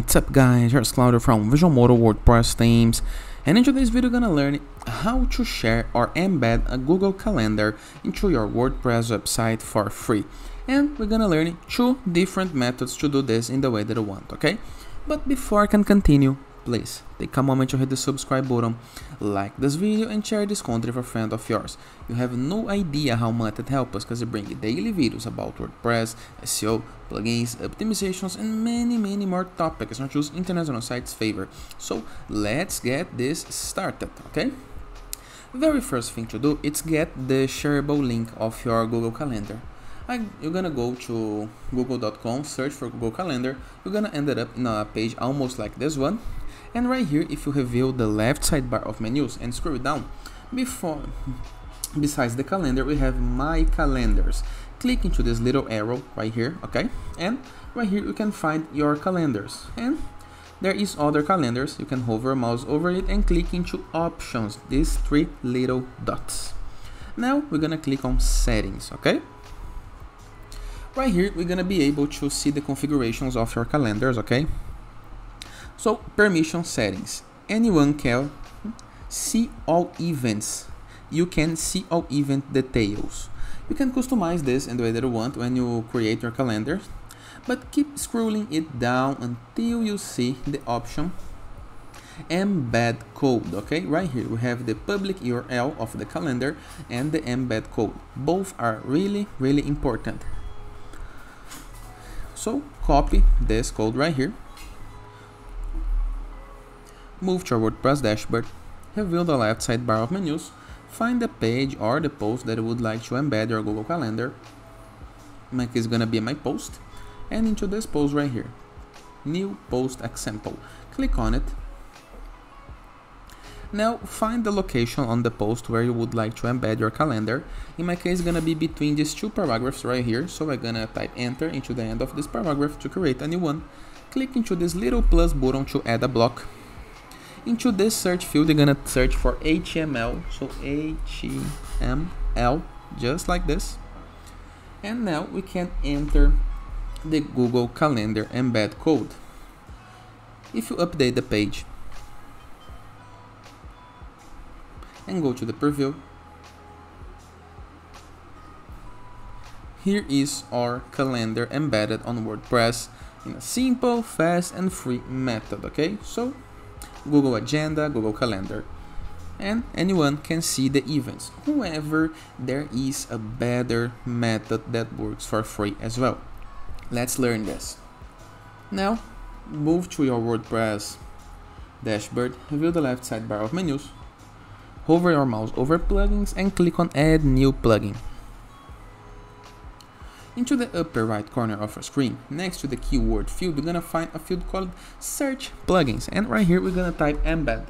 What's up guys, here's Claudio from Visualmodo WordPress themes. And in today's video gonna learn how to share or embed a Google Calendar into your WordPress website for free. And we're gonna learn two different methods to do this in the way that you want, okay? But before I can continue, please take a moment to hit the subscribe button, like this video and share this content with a friend of yours. You have no idea how much it helps us because I bring daily videos about WordPress, SEO, plugins, optimizations and many many more topics, not just international sites favor. So let's get this started, okay? Very first thing to do is get the shareable link of your Google Calendar. I, you're gonna go to google.com, search for Google Calendar, you're gonna end up in a page almost like this one, and right here if you reveal the left sidebar of menus and scroll down before besides the calendar we have my calendars. Click into this little arrow right here okay? And right here you can find your calendars. And there is other calendars. You can hover mouse over it and click into options. These three little dots. Now we're gonna click on settings okay? Right here we're gonna be able to see the configurations of your calendars okay so permission settings. Anyone can see all events. You can see all event details. You can customize this in the way that you want when you create your calendar, but keep scrolling it down until you see the option embed code okay right here we have the public url of the calendar and the embed code both are really really important so copy this code right here Move to your WordPress dashboard, reveal the left sidebar of menus, find the page or the post that you would like to embed your Google Calendar. My case is gonna be my post, and into this post right here, new post example. Click on it. Now find the location on the post where you would like to embed your calendar. In my case, gonna be between these two paragraphs right here. So I'm gonna type enter into the end of this paragraph to create a new one. Click into this little plus button to add a block into this search field, you're gonna search for HTML. So HTML, just like this. And now we can enter the Google Calendar embed code. If you update the page and go to the preview, here is our calendar embedded on WordPress in a simple, fast and free method, okay? So Google Agenda, Google Calendar. And anyone can see the events. However, there is a better method that works for free as well. Let's learn this. Now, move to your WordPress dashboard, view the left sidebar of menus, hover your mouse over plugins and click on add new plugin. Into the upper right corner of our screen, next to the keyword field, we're gonna find a field called search plugins. And right here, we're gonna type embed.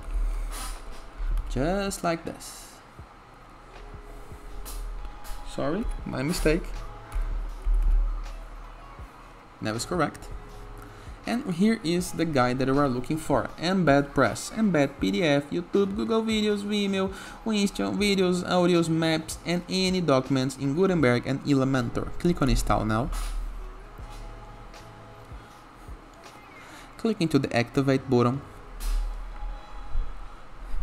Just like this. Sorry, my mistake. That was correct. And here is the guide that we are looking for. Embed Press, Embed PDF, YouTube, Google Videos, Vimeo, Wistia, videos, audios, maps, and any documents in Gutenberg and Elementor. Click on Install now. Click into the Activate button.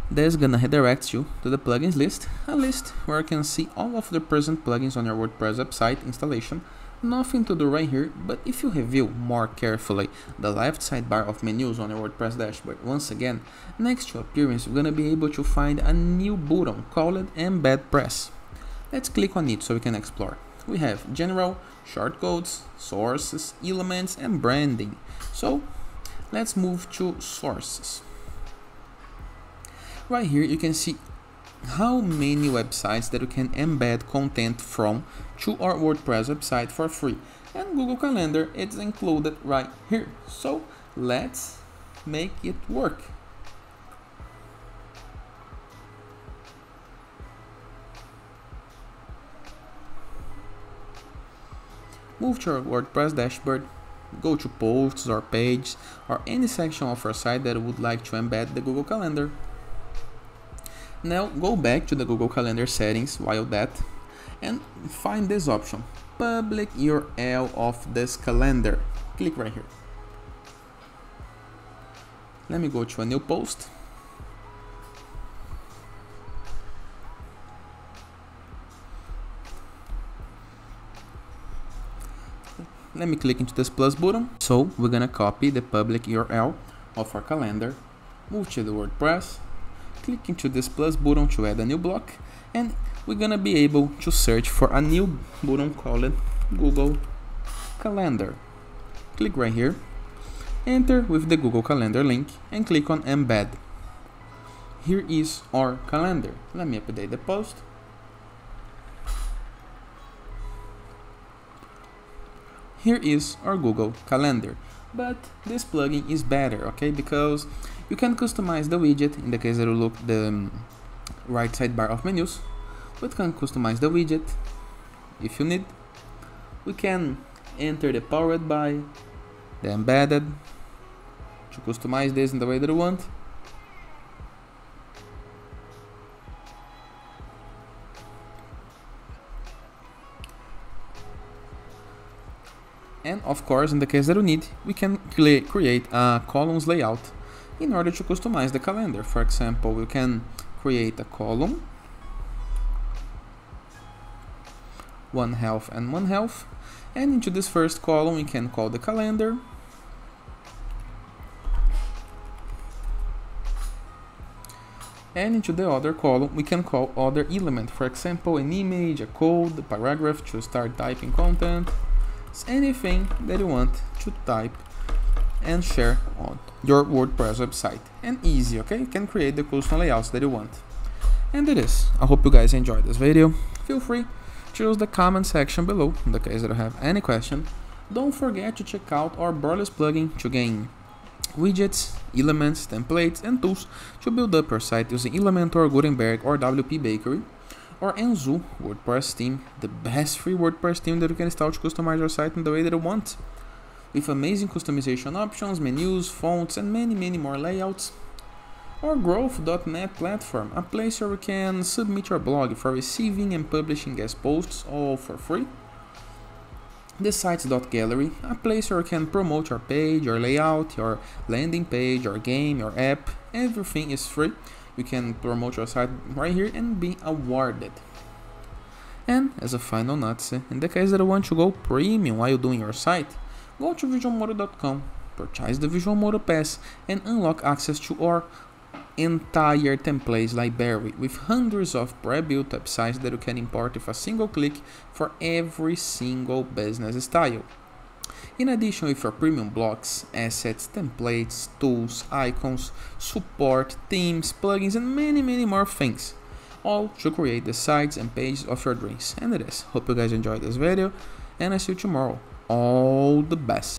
This is gonna redirect you to the plugins list, a list where you can see all of the present plugins on your WordPress website installation Nothing to do right here, but if you review more carefully the left sidebar of menus on your WordPress dashboard, once again, next to Appearance, you're gonna be able to find a new button called Embed Press. Let's click on it so we can explore. We have General, Shortcodes, Sources, Elements, and Branding. So, let's move to Sources. Right here, you can see how many websites that you can embed content from to our WordPress website for free. And Google Calendar is included right here. So let's make it work. Move to your WordPress dashboard, go to posts or pages or any section of your site that would like to embed the Google Calendar. Now go back to the Google Calendar settings while that and find this option, public URL of this calendar. Click right here. let me go to a new post let me click into this plus button so we're gonna copy the public URL of our calendar move to the WordPress click into this plus button to add a new block and we're gonna be able to search for a new button called Google Calendar. Click right here enter with the Google Calendar link and click on embed. Here is our calendar. Let me update the post. Here is our Google Calendar. But this plugin is better, okay? Because you can customize the widget in the case that you look the um, right sidebar of menus. We can customize the widget if you need. We can enter the powered by, the embedded, to customize this in the way that you want. And of course, in the case that we need, we can create a columns layout in order to customize the calendar. For example, we can create a column, one health and one health, and into this first column we can call the calendar, and into the other column we can call other element, for example an image, a code, a paragraph to start typing content, anything that you want to type and share on your WordPress website. And easy, okay? You can create the custom layouts that you want. And it is. I hope you guys enjoyed this video. Feel free to use the comment section below in the case that you have any question. Don't forget to check out our Borderless plugin to gain widgets, elements, templates, and tools to build up your site using Elementor, Gutenberg, or WP Bakery or Enzo WordPress theme, the best free WordPress theme that you can install to customize your site in the way that you want. With amazing customization options, menus, fonts, and many, many more layouts. Or Growth.net platform, a place where you can submit your blog for receiving and publishing guest posts all for free. The Sites.gallery, a place where you can promote your page, your layout, your landing page, your game, your app, everything is free you can promote your site right here and be awarded. And as a final note, in the case that you want to go premium while doing your site, go to visualmodo.com, purchase the Visualmodo Pass, and unlock access to our entire templates library with hundreds of pre-built websites that you can import with a single click for every single business style. In addition with your premium blocks, assets, templates, tools, icons, support, themes, plugins and many many more things. All to create the sites and pages of your dreams. And it is. Hope you guys enjoyed this video and I see you tomorrow. All the best.